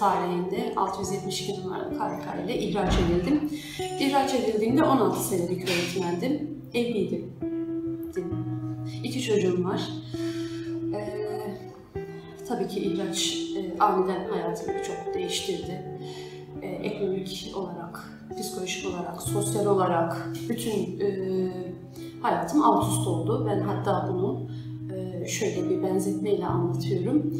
tarihinde 672 numaralı KVK ile ihraç edildim. İhraç edildiğimde 16 senelik öğretmendim. Evliydim. İki çocuğum var. Ee, tabii ki ihraç e, aniden hayatımı çok değiştirdi. Ee, ekonomik olarak, psikolojik olarak, sosyal olarak bütün e, hayatım alt üst oldu. Ben hatta bunu e, şöyle bir benzetmeyle anlatıyorum.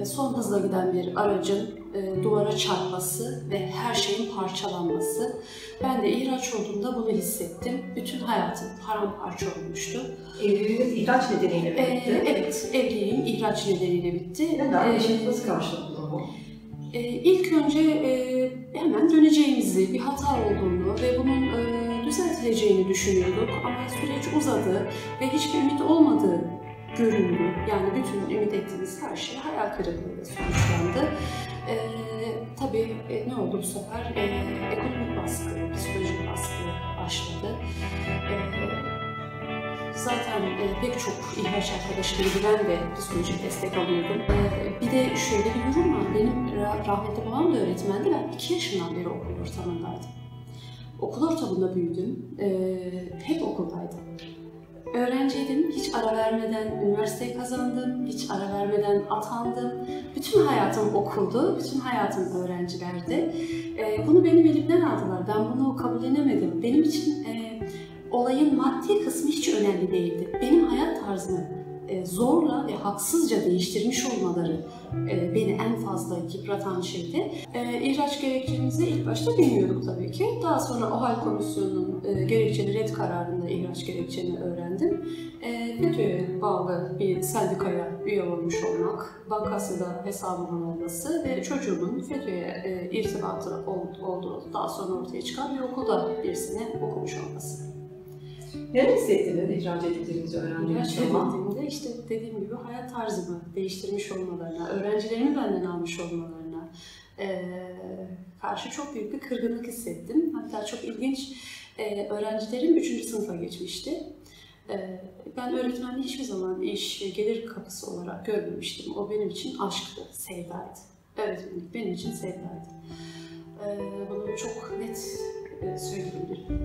E, son hızla giden bir aracın e, duvara çarpması ve her şeyin parçalanması. Ben de ihraç olduğumda bunu hissettim. Bütün hayatım paramparça olmuştu. Evliliğiniz ihraç nedeniyle mi E, bitti? evet, evliliğim ihraç nedeniyle bitti. Neden? E, Eşiniz nasıl karşıladı bunu? e, ilk önce e, hemen döneceğimizi, bir hata olduğunu ve bunun e, düzeltileceğini düşünüyorduk. Ama süreç uzadı ve hiçbir ümit olmadığı göründü. Yani bütün ümit ettiğimiz her şey hayal kırıklığıyla sonuçlandı. E, tabii e, ne oldu bu sefer? E, ekonomik baskı, psikolojik baskı başladı. E, Zaten e, pek çok ihraç ben de psikolojik destek alıyordum. E, bir de şöyle bir durum var. Benim ra- rahmetli babam da öğretmendi. Ben 2 yaşından beri okul ortamındaydım. Okul ortamında büyüdüm. E, hep okuldaydım. Öğrenciydim. Hiç ara vermeden üniversiteyi kazandım. Hiç ara vermeden atandım. Bütün hayatım okuldu. Bütün hayatım öğrencilerdi. E, bunu benim elimden aldılar. Ben bunu kabullenemedim. Benim için e, olayın maddi kısmı hiç önemli değildi. Benim hayat tarzımı e, zorla ve haksızca değiştirmiş olmaları e, beni en fazla yıpratan şeydi. E, ihraç gerekçemizi ilk başta bilmiyorduk tabii ki. Daha sonra OHAL Komisyonu'nun e, gerekçeli red kararında ihraç gerekçeni öğrendim. E, FETÖ'ye bağlı bir sendikaya üye olmuş olmak, bankasında hesabımın olması ve çocuğumun FETÖ'ye e, irtibatı ol- olduğu daha sonra ortaya çıkan bir okulda bir sene okumuş olması. Ne hissettiniz ihraç edildiğinizi İhraç öğrendiğiniz zaman? edildiğimde işte dediğim gibi hayat tarzımı değiştirmiş olmalarına, öğrencilerimi benden almış olmalarına eee, karşı çok büyük bir kırgınlık hissettim. Hatta çok ilginç, eee, öğrencilerim 3. sınıfa geçmişti. Ben öğretmenliği hiçbir zaman iş, gelir kapısı olarak görmemiştim. O benim için aşktı, sevdaydı. Öğretmenlik benim için sevdaydı. Bunu çok net e, söyleyebilirim.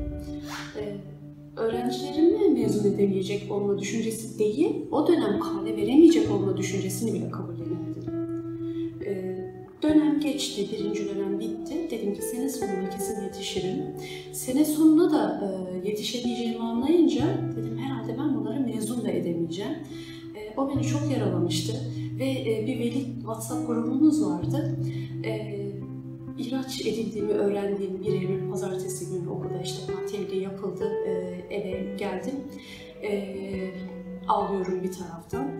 Öğrencilerimi mezun edemeyecek olma düşüncesi değil, o dönem kale veremeyecek olma düşüncesini bile kabullenemedim. Ee, dönem geçti, birinci dönem bitti. Dedim ki sene sonuna kesin yetişirim. Sene sonuna da e, yetişemeyeceğimi anlayınca dedim herhalde ben bunları mezun da edemeyeceğim. E, o beni çok yaralamıştı ve e, bir veli WhatsApp grubumuz vardı. E, ihraç edildiğimi öğrendiğim bir Eylül pazartesi günü okulda işte tebliğ yapıldı. Geldim. Ee, ağlıyorum bir taraftan.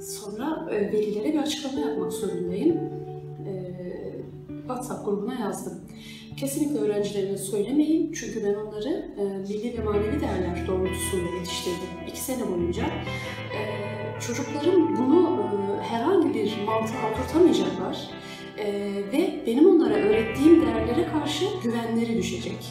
Sonra e, velilere bir açıklama yapmak zorundayım. Ee, WhatsApp grubuna yazdım. Kesinlikle öğrencilerime söylemeyin çünkü ben onları e, milli ve manevi değerler doğrultusunda yetiştirdim. İki sene boyunca. Ee, çocuklarım bunu e, herhangi bir mantığa oturtamayacaklar. Ee, ve benim onlara öğrettiğim değerlere karşı güvenleri düşecek.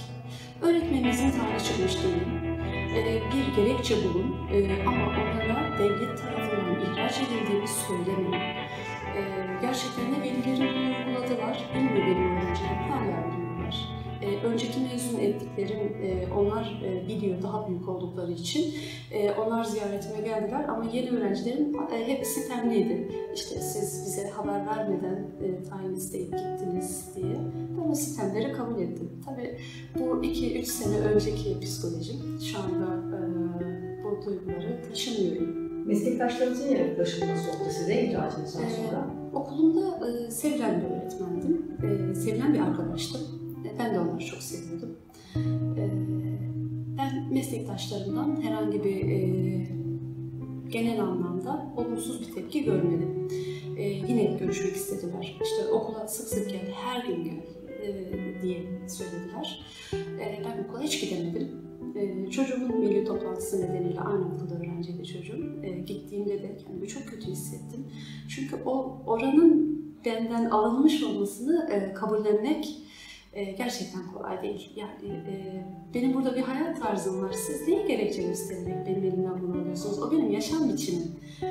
Öğretmeninizin tarzı çıkmış değil. Bir gerekçe bulun Ee, ama onlara devlet tarafından ihraç edildiğini söylemeyin. Ee, gerçekten de velilerim uyguladılar. Benim öğrencilerim hala Ee, önceki mezun ettiklerim e, onlar e, biliyor daha büyük oldukları için. E, onlar ziyaretime geldiler ama yeni öğrencilerim e, hep sitemliydi. İşte siz bize haber vermeden e, tayin isteyip gittiniz diye. Ben o sistemleri kabul ettim. Tabii bu 2-3 sene önceki psikolojim. Şu anda e, bu duyguları taşımıyorum. Meslektaşlarınızın yaklaşımı nasıl oldu size ihracınızdan Ee, sonra? Okulumda e, sevilen bir öğretmendim. E, sevilen bir arkadaştım. Ben de onları çok seviyordum. E, ben meslektaşlarımdan herhangi bir e, genel anlamda olumsuz bir tepki görmedim. E, yine görüşmek istediler. İşte okula sık sık gel, her gün gel e, diye söylediler. E, ben okula hiç gidemedim. E, çocuğumun veli toplantısı nedeniyle aynı okulda öğrenciydi çocuğum. Gittiğimde de kendimi çok kötü hissettim. Çünkü o oranın benden alınmış olmasını e, kabullenmek e, gerçekten kolay değil. Yani e, benim burada bir hayat tarzım var. Siz neyi gerekçe göstererek benim elimden bunu alıyorsunuz? O benim yaşam biçimim. E,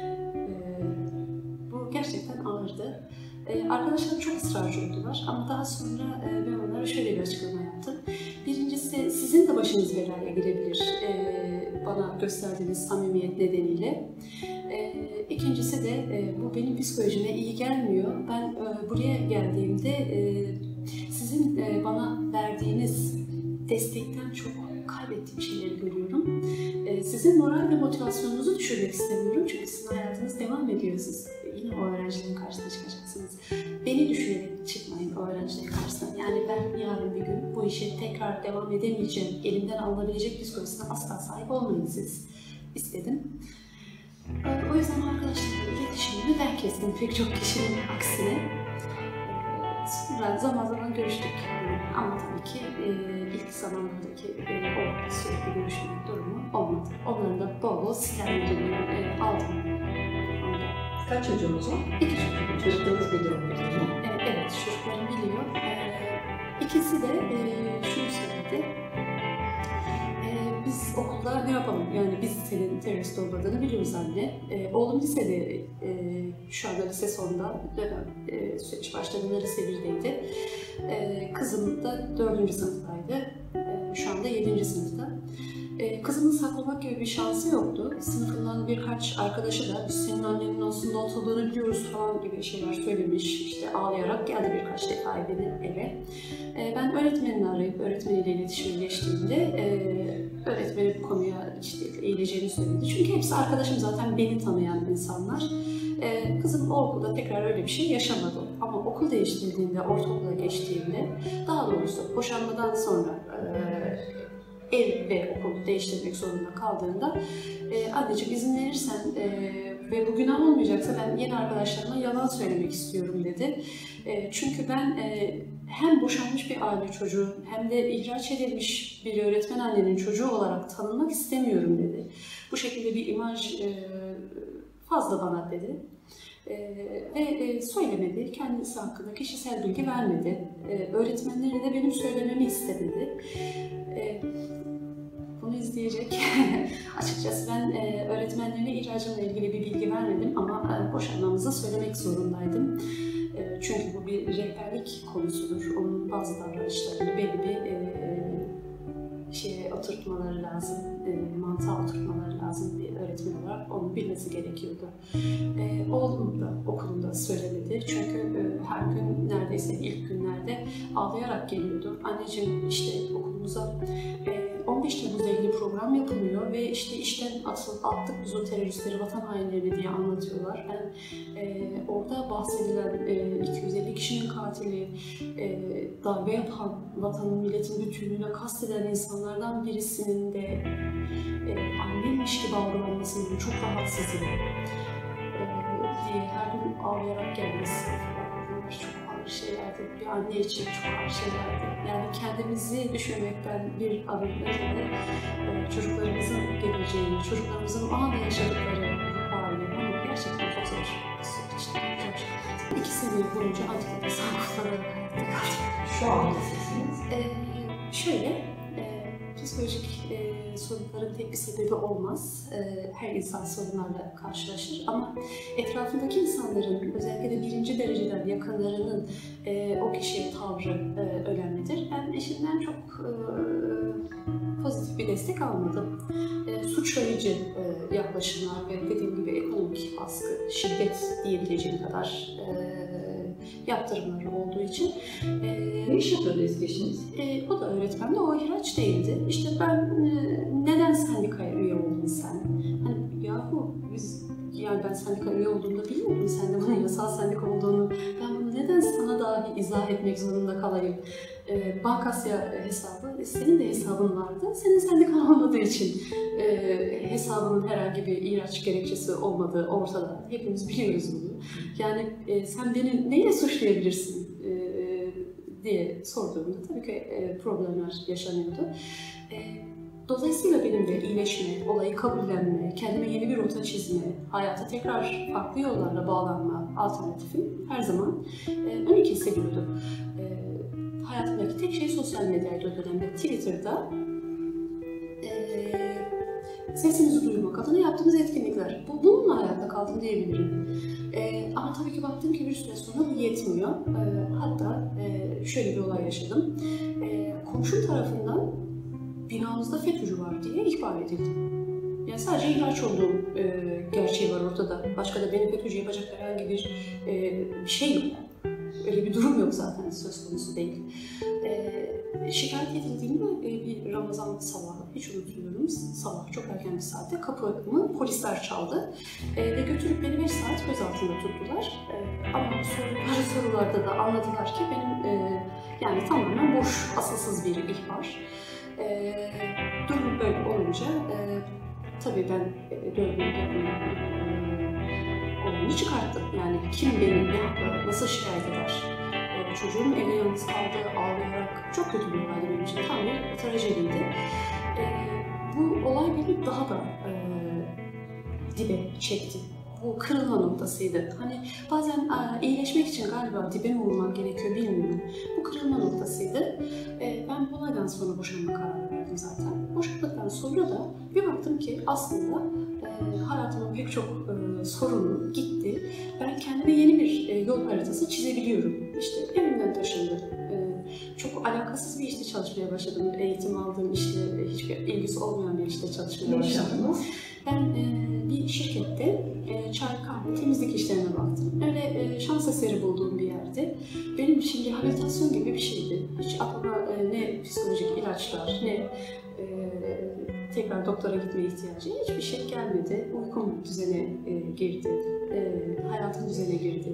bu gerçekten ağırdı. E, arkadaşlarım çok ısrarcı oldular ama daha sonra e, ben onlara şöyle bir açıklama yaptım. Birincisi sizin de başınız belaya girebilir e, bana gösterdiğiniz samimiyet nedeniyle. E, ikincisi de e, bu benim psikolojime iyi gelmiyor. Ben e, buraya geldiğimde e, sizin e, bana verdiğiniz destekten çok kaybettiğim şeyleri görüyorum. E, sizin moral ve motivasyonunuzu düşürmek istemiyorum çünkü sizin hayatınız devam ediyor. Siz yine o öğrencilerin karşısına çıkacaksınız. Beni düşünerek çıkmayın o öğrencilerin karşısına. Yani ben yarın bir gün bu işe tekrar devam edemeyeceğim, elimden alınabilecek psikolojisine asla sahip olmayın siz istedim. E, o yüzden arkadaşlarımla iletişimimi ben kestim pek çok kişinin aksine. E, Sonra zaman zaman görüştük ama tabii ki e, ilk zamanlardaki e, o sürekli görüşme durumu olmadı. Onların da bol bol sitemlerini e, aldım. Kaç çocuğunuz var? İki çocuk. Çocuklarınız biliyor mu? Evet, evet çocuklarım biliyor. Ee, ikisi de e, şunu söyledi. Biz okulda ne yapalım? Yani biz senin terörist olmadığını biliyoruz anne. Ee, oğlum lisede, e, şu anda lise sonunda dönem e, süreç başladığında lise 1'deydi. Ee, kızım da dördüncü sınıftaydı. Ee, şu anda yedinci sınıfta. Ee, kızımın saklamak gibi bir şansı yoktu. Sınıfından birkaç arkadaşı da senin annenin aslında atıldığını biliyoruz falan gibi şeyler söylemiş. İşte ağlayarak geldi birkaç defa evine, eve. Ee, ben öğretmenini arayıp öğretmeniyle iletişime geçtiğimde e, öğretmeni bu konuya işte eğileceğini söyledi. Çünkü hepsi arkadaşım zaten beni tanıyan insanlar. Ee, kızım o okulda tekrar öyle bir şey yaşamadı. Ama okul değiştirdiğinde, ortaokula geçtiğinde, daha doğrusu boşanmadan sonra e, ev ve okul değiştirmek zorunda kaldığında e, anneciğim izin verirsen e, ve bu günah olmayacaksa ben yeni arkadaşlarıma yalan söylemek istiyorum dedi. E, çünkü ben e, hem boşanmış bir aile çocuğu hem de ihraç edilmiş bir öğretmen annenin çocuğu olarak tanınmak istemiyorum dedi. Bu şekilde bir imaj e, fazla bana dedi. Ee, ve e, söylemedi, kendisi hakkında kişisel bilgi vermedi. Ee, öğretmenleri de benim söylememi istemedi. Ee, bunu izleyecek. Açıkçası ben e, öğretmenlerine ihracımla ilgili bir bilgi vermedim ama e, boşanmamızı söylemek zorundaydım. E, çünkü bu bir rehberlik konusudur. Onun bazı davranışlarını belli bir e, şeye oturtmaları lazım, e, mantığa oturtmaları lazım bir öğretmen olarak onu bilmesi gerekiyordu. E, oğlum da okulunda söylemedi çünkü e, her gün neredeyse ilk günlerde ağlayarak geliyordu. Anneciğim işte okulumuza e, 15 Temmuz'da ilgili program yapılıyor ve işte işten atıl, attık biz o teröristleri, vatan hainleri diye anlatıyorlar. Ben e, orada bahsedilen e, 250 kişinin katili, e, darbe yapan, vatanın, milletin bütünlüğüne kasteden insanlardan birisinin de e, annemmiş gibi algılanmasının çok rahatsızım e, diye her gün ağlayarak gelmesi çok şeylerdi. Bir anne için çok ağır şeylerdi. Yani kendimizi düşünmekten bir adım ötede e, çocuklarımızın geleceğini, çocuklarımızın o anda yaşadıkları bunu gerçekten çok zor bir süreçti. İki sene boyunca antidepresan kullanarak hayatta kaldım. Şu an nasılsınız? Ee, şöyle, psikolojik e, sorunların tek bir sebebi olmaz. E, her insan sorunlarla karşılaşır ama etrafındaki insanların, özellikle de birinci dereceden yakınlarının e, o kişiye tavrı e, önemlidir. Ben eşimden çok e, pozitif bir destek almadım. E, suçlayıcı e, yaklaşımlar ve dediğim gibi ekonomik baskı, şiddet diyebileceğim kadar e, yaptırımları olduğu için e, Ne iş yapıyordu eski eşiniz? e, o da öğretmen de o ihraç değildi. İşte ben e, neden sendikaya üye oldun sen? Hani yahu biz yani ben sendika üye olduğumda bilmiyordum sen de bunun yasal sendika olduğunu. Ben neden sana dahi izah etmek zorunda kalayım? E, Bankasya hesabı, senin de hesabın vardı. Senin sendikan olmadığı için e, hesabının herhangi bir ihraç gerekçesi olmadığı ortada. Hepimiz biliyoruz bunu. Yani e, sen beni neyle suçlayabilirsin? E, diye sorduğumda tabii ki e, problemler yaşanıyordu. E, dolayısıyla benim de iyileşme, olayı kabullenme, kendime yeni bir rota çizme, hayata tekrar farklı yollarla bağlanma alternatifim her zaman e, önü kesiliyordu. E, hayatımdaki tek şey sosyal medyaydı o dönemde. Twitter'da sesimizi duyurmak adına yaptığımız etkinlikler. Bu, bununla hayatta kaldım diyebilirim. E, ama tabii ki baktım ki bir süre sonra bu yetmiyor. E, hatta e, şöyle bir olay yaşadım. E, komşum tarafından binamızda FETÖ'cü var diye ihbar edildim. Yani sadece ihraç olduğum e, gerçeği var ortada. Başka da beni FETÖ'cü yapacak herhangi bir e, şey yok. Öyle bir durum yok zaten söz konusu değil. E, şikayet edildiğimde e, bir Ramazan sabahı, hiç unutmuyorum, sabah çok erken bir saatte kapımı polisler çaldı. E, ve götürüp beni 5 saat gözaltında tuttular. E, ama sorular, sorularda da anladılar ki benim e, yani tamamen boş, asılsız bir ihbar. E, durum böyle olunca e, tabii ben e, dövme yapmayı olayını çıkarttım. Yani kim beni ne yapar, nasıl şikayet eder? E, çocuğum evde yalnız kaldı, ağlayarak çok kötü bir olaydı benim için. Tam bir trajediydi. E, bu olay beni daha da e, dibe çekti. Bu kırılma noktasıydı. Hani bazen e, iyileşmek için galiba dibe vurmak gerekiyor bilmiyorum. Bu kırılma noktasıydı. E, ben bu olaydan sonra boşanma kararı verdim zaten. Boşandıktan sonra da bir baktım ki aslında e, hayatımın pek çok e, sorunu gitti. Ben kendime yeni bir e, yol haritası çizebiliyorum. İşte evimden taşındım. E, çok alakasız bir işte çalışmaya başladım. Eğitim aldığım işte hiçbir ilgisi olmayan bir işte çalışmaya başladım. Ben e, bir şirkette çay, kahve, temizlik işlerine baktım. Öyle e, şans eseri bulduğum bir yerde. Benim için rehabilitasyon gibi bir şeydi. Hiç aklıma e, ne psikolojik ilaçlar, ne e, tekrar doktora gitmeye ihtiyacı hiçbir şey gelmedi. Uykum düzene girdi. E, hayatım düzene girdi.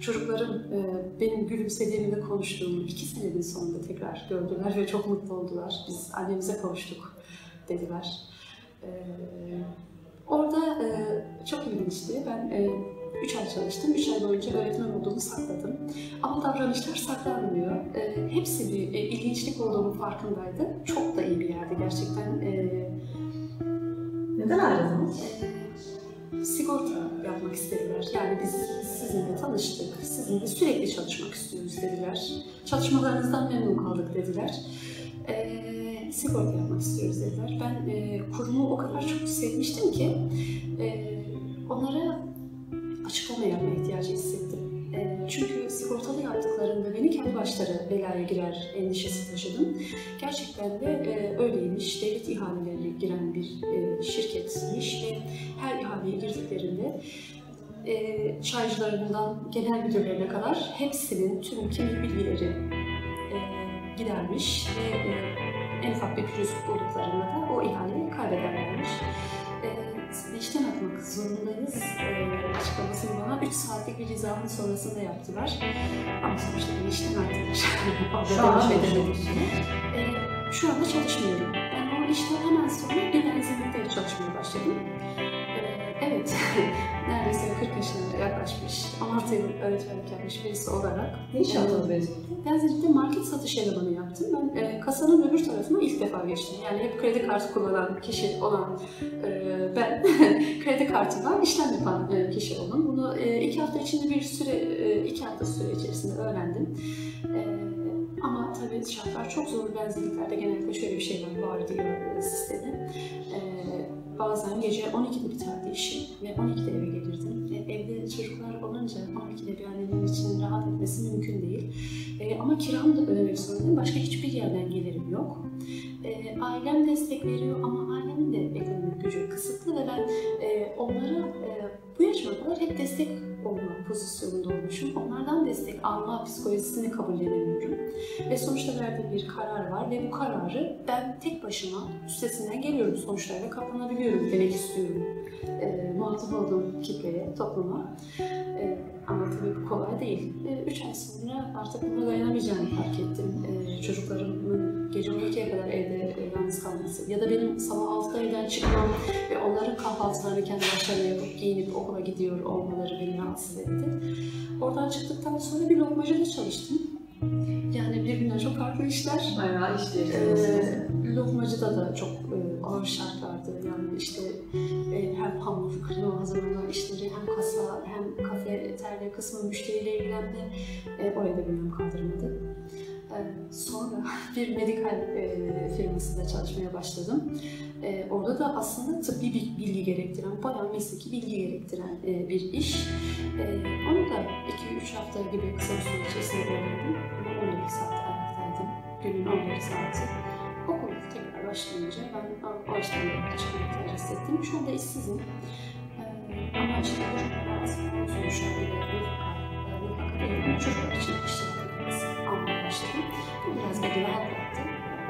Çocuklarım e, benim gülümsediğimi ve konuştuğumu iki senenin sonunda tekrar gördüler ve çok mutlu oldular. Biz annemize kavuştuk dediler. E, orada e, çok ilginçti. Ben e, 3 ay çalıştım. 3 ay boyunca öğretmen olduğumu sakladım. Ama davranışlar saklanmıyor. E, hepsi bir e, ilginçlik olduğumu farkındaydı. Çok da iyi bir yerdi gerçekten. E, Neden ayrıldınız? e, sigorta yapmak istediler. Yani biz sizinle tanıştık, sizinle sürekli çalışmak istiyoruz dediler. Çalışmalarınızdan memnun kaldık dediler. Sigorta yapmak istiyoruz dediler. Ben e, kurumu o kadar çok sevmiştim ki e, onlara açıklama yapma ihtiyacı hissettim. E, çünkü sigortalı yaptıklarında beni kendi başları belaya girer endişesi taşıdım. Gerçekten de e, öyleymiş. Devlet ihalelerine giren bir e, şirketmiş ve her ihaleye girdiklerinde e, çaycılarından genel müdürlerine kadar hepsinin tüm kimlik bilgileri e, gidermiş ve e, en ufak bir pürüzlük bulduklarında da o ihaleyi kaybederlermiş. E, sizi işten atmak zorundayız e, açıklamasını bana 3 saatlik bir izahın sonrasında yaptılar. Ama sonuçta beni işten attılar. Şu an çalışıyorsunuz. Ee, şu anda çalışmıyorum. Ben o işten hemen sonra bir benzinlikte çalışmaya başladım. Evet, neredeyse 40 yaşına yaklaşmış, 16 yıl öğretmenlik yapmış birisi olarak Ne iş yaptınız Bezgi? benzinlikte market satış elemanı yaptım. Ben e, kasanın öbür tarafına ilk defa geçtim. Yani hep kredi kartı kullanan kişi olan e, ben kredi kartından işlem yapan e, kişi oldum. Bunu e, iki hafta içinde bir süre, e, iki hafta süre içerisinde öğrendim. E, ama tabii şartlar çok zor. Benzinliklerde genellikle şöyle bir şey var, var diyor e, sistemi. E, bazen gece 12'de biterdi işim ve 12'de eve gelirdim. E, evde çocuklar olunca 12'de bir annenin için rahat etmesi mümkün değil. E, ama kiramı da ödemek zorundayım. Başka hiçbir yerden gelirim yok. E, ailem destek veriyor ama ailemin de ekonomik gücü kısıtlı ve ben yaşıma hep destek olma pozisyonunda olmuşum. Onlardan destek alma psikolojisini kabullenemiyorum. Ve sonuçta verdiğim bir karar var ve bu kararı ben tek başıma üstesinden geliyorum. Sonuçlarla katlanabiliyorum demek istiyorum. E, muhatap olduğum kitleye, topluma. E, ama tabii bu kolay değil. 3 ay sonra artık buna dayanamayacağımı fark ettim. E, çocuklarımın gece 12'ye kadar evde e, yalnız kalması ya da benim sabah 6'da evden çıkmam ve onların kahvaltılarını kendi başlarına yapıp giyinip okula gidiyor olmaları beni rahatsız etti. Oradan çıktıktan sonra bir lokmacıda çalıştım. Yani birbirinden çok farklı işler. Bayağı iş değiştirdiniz. Ee, lokmacıda da çok e, ağır şartlardı. Yani işte e, hem hamur, krema hazırlama işleri, hem kasa, hem kafeterya kısmı müşteriyle ilgilenme. E, oraya da bilmem kaldırmadı. Ee, Sonra bir medikal e, firmasında çalışmaya başladım. Ee, Orada da aslında tıbbi bilgi gerektiren, bayağı mesleki bilgi gerektiren e, bir iş. Ee, Onu da 2-3 hafta gibi kısa bir süre içerisinde öğrendim. Ama 14 saat ayaktaydım. Günün 14 saati. Okul tekrar başlayınca ben o açıdan çıkmayı tercih ettim. Şu anda işsizim. Ee, Ama işte çocuklar aslında sonuçta bir e, değil, çocuklar için almaya başladım. Biraz beni rahatlattı.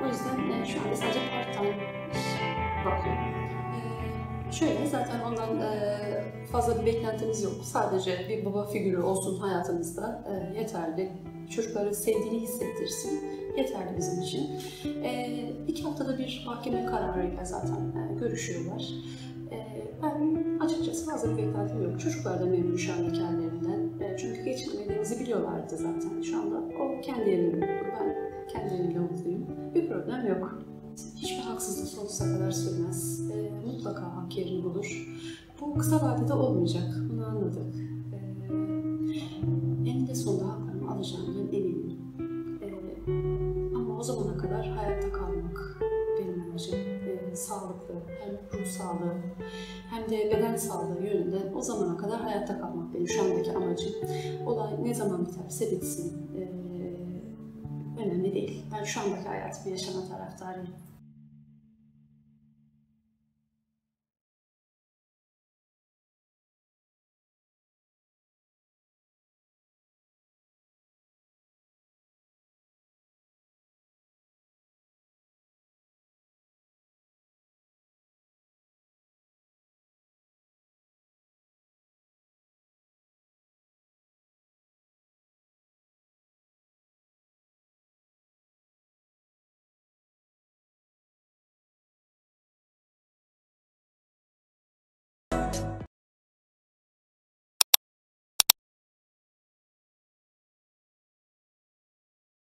O yüzden e, şu anda sadece part-time iş bakıyorum. Ee, Şöyle zaten ondan e, fazla bir beklentimiz yok. Sadece bir baba figürü olsun hayatımızda e, yeterli. Çocukları sevdiğini hissettirsin. Yeterli bizim için. E, iki haftada bir mahkeme kararıyla zaten e, görüşüyorlar. E, ben açıkçası fazla bir beklentim yok. Çocuklar da memnun şu andaki hallerinden. Çünkü geçinmediğimizi biliyorlardı zaten şu anda. O kendi yerinde mutlu, ben kendi yerimde mutluyum. Bir problem yok. Hiçbir haksızlık sonsuza kadar sürmez. E, mutlaka hak yerini bulur. Bu kısa vadede olmayacak. Bunu anladık. E, eninde sonunda haklarımı alacağımdan eminim. E, ama o zamana kadar hayatta sağlıklı, hem ruh sağlığı hem de beden sağlığı yönünden o zamana kadar hayatta kalmak benim şu andaki amacım. Olay ne zaman biterse bitsin. E, önemli değil. Ben şu andaki hayatımı yaşama taraftarıyım.